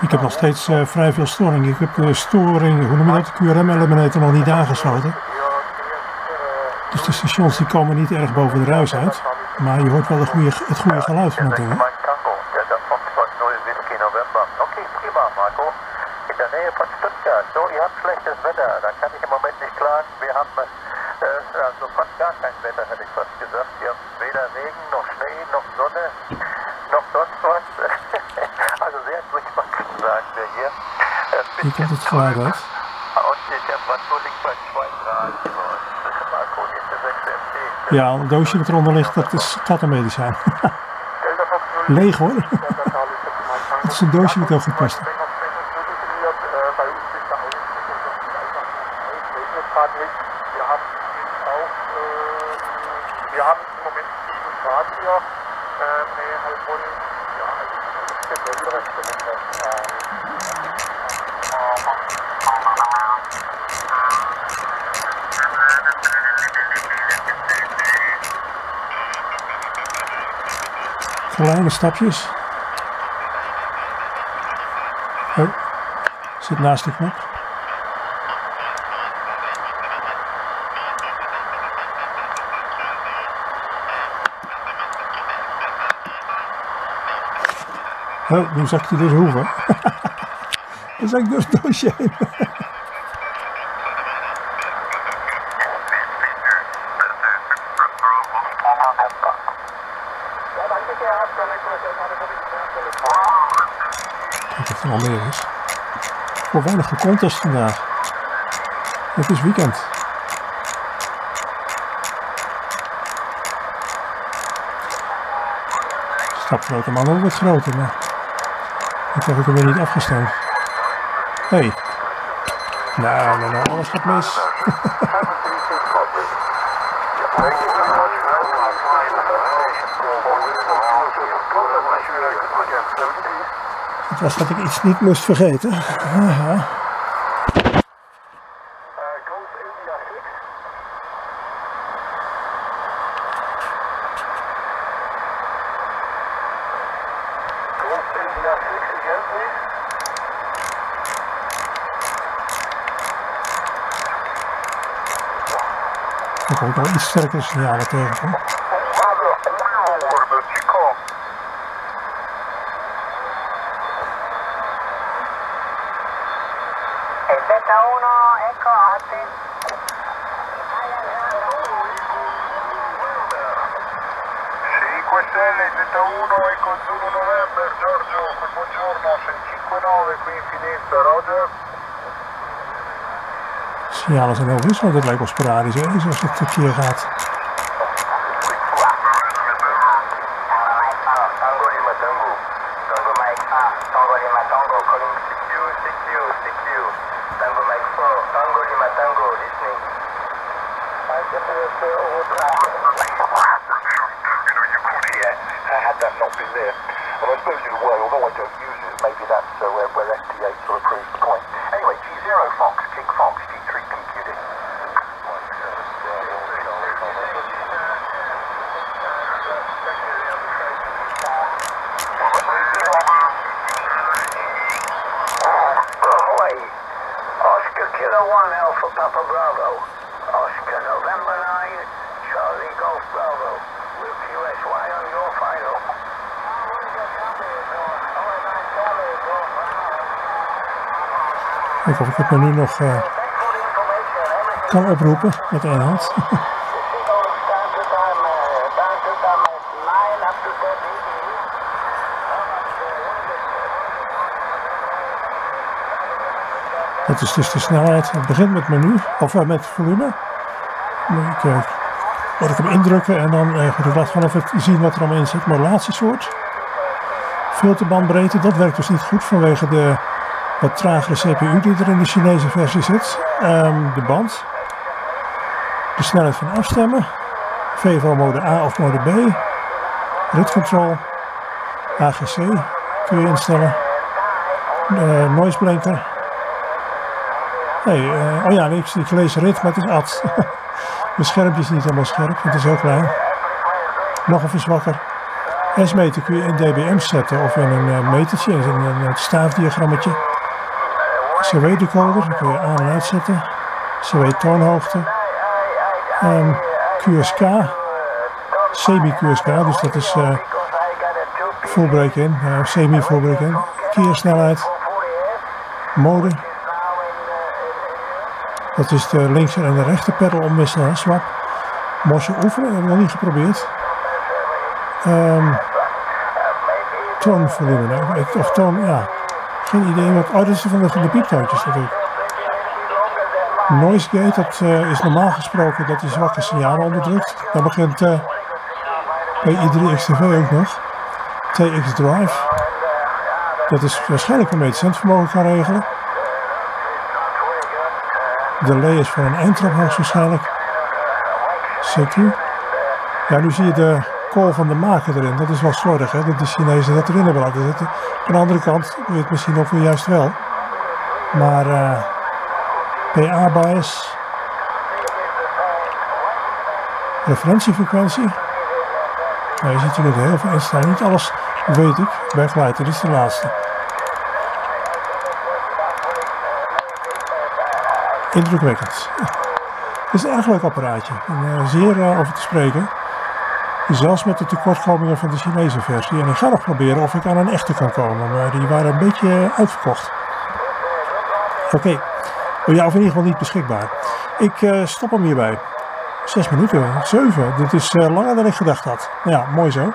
Ik heb nog steeds eh, vrij veel storing. Ik heb de storing, hoe noem je dat, de QRM-elementen nog niet aangesloten. Dus de stations die komen niet erg boven de ruis uit. Maar je hoort wel de goede, het goede geluid van het ding. hè. Mike Tango, Delta Foxtrot 0 Whisky November. Okay, prima, Marco. In der Nähe von Stuttgart. So, ihr habt schlechtes Wetter. Da kann ich im Moment nicht klagen. Wir haben äh, also fast gar kein Wetter, hätte ich fast gesagt. Wir haben weder Regen, noch Schnee, noch Sonne, noch sonst was. also sehr durchwachsen, sagen wir hier. Äh, Hier komt het geluid uit. Und die Temperatur liegt bei 2 Grad. So, Marco, hier ist der 6 MT. Ja, een doosje dat eronder ligt, dat is kattenmedicijn. Delta Fox 0 Leeg hoor. Delta Charlie 6 Mike Tango. Het is een doosje dat heel goed past. Wenn noch wenn noch so definiert, äh, bei uns ist der Ausrichtung das ist einfach nicht. Es regnet gerade nicht. Wir haben jetzt auch, äh, wir haben im Moment 7 Grad hier, äh, Nähe Heilbronn. Ja, also. Ähm, Kleine stapjes. Oh, zit naast de knop. Oh, nu zakt hij dus hoeven. Dan zak ik door het doosje heen. Kijk of er al meer is. Voor weinig contest vandaag. Het is weekend. Stapgrote man ook wat groter, maar ik heb ik hem weer niet afgestemd. Hé. Hey. Nou, nou, nou, alles gaat mis. Het was dat ik iets niet moest vergeten. Aha. Ik ook wel iets sterkere signalen tegenkomen. Delta 1 e con Zulu November, Giorgio, buongiorno, 659 qui in Fidenza, Roger. Signalen zijn heel wisselend. Het lijkt wel sporadisch, hè, zoals het een keer gaat. Tango Lima Tango. Tango Mike had that not been there. And I suppose in a way, although I don't use it, maybe that's uh, where, where STA sort of proves the point. Anyway, G0 Fox, King Fox, G3 PQD. Hawaii. Kilo 1 Alpha Papa Bravo. Oscar November 9, Charlie Golf Bravo. Kijk of ik het menu nog eh, kan oproepen met één hand. Het is dus de snelheid. Het begint met menu, of eh, met volume. Ik, laat ik hem indrukken en dan uh, gaat het gewoon even zien wat er allemaal in zit. Modulatiesoort. Filterbandbreedte, dat werkt dus niet goed vanwege de wat tragere CPU die er in de Chinese versie zit. Ehm, de band. De snelheid van afstemmen. VVO mode A of mode B. Rit control. AGC kun je instellen. Eh, noise. Nee, eh, oh ja, ik, lees rit, maar het is ad. Mijn schermpje is niet helemaal scherp, het is heel klein. Nog een verzwakker. S-meter kun je in dBm zetten of in een eh, metertje, in een staafdiagrammetje. CW-decoder, die kun je aan en uitzetten. CW-toonhoogte. Ehm, QSK, semi-QSK, dus dat is full break-in, eh, semi-full break-in. Keersnelheid, mode. Dat is de links en de rechter pedal omwisselen, swap. Mosje oefenen, dat heb ik nog niet geprobeerd. Ehm toonvolume, ik- of toon, ja. Geen idee wat. Oh, dat is van de, de pieptoontjes natuurlijk. Noise gate, dat eh, is normaal gesproken dat hij zwakke signalen onderdrukt. Dan begint eh bij i3XTV ook nog. TX Drive. Dat is waarschijnlijk waarmee het zendvermogen kan regelen. Delay is voor een eindtrap hoogstwaarschijnlijk. CQ. Ja, nu zie je de call van de maker erin. Dat is wel slordig, hè, dat de Chinezen dat erin hebben laten zitten. Aan de andere kant weet misschien ook weer juist wel. Maar eh PA-bias. Referentiefrequentie. Nou, je ziet hier heel veel instellingen. Niet alles weet ik. Backlight, dit is de laatste. Indrukwekkend. Het is een erg leuk apparaatje. En, eh, zeer eh, over te spreken. Zelfs met de tekortkomingen van de Chinese versie. En ik ga nog proberen of ik aan een echte kan komen. Maar die waren een beetje uitverkocht. Oké. Oh ja, of in ieder geval niet beschikbaar. Ik eh, stop hem hierbij. Zes minuten, zeven. Dit is eh, langer dan ik gedacht had. Ja, mooi zo.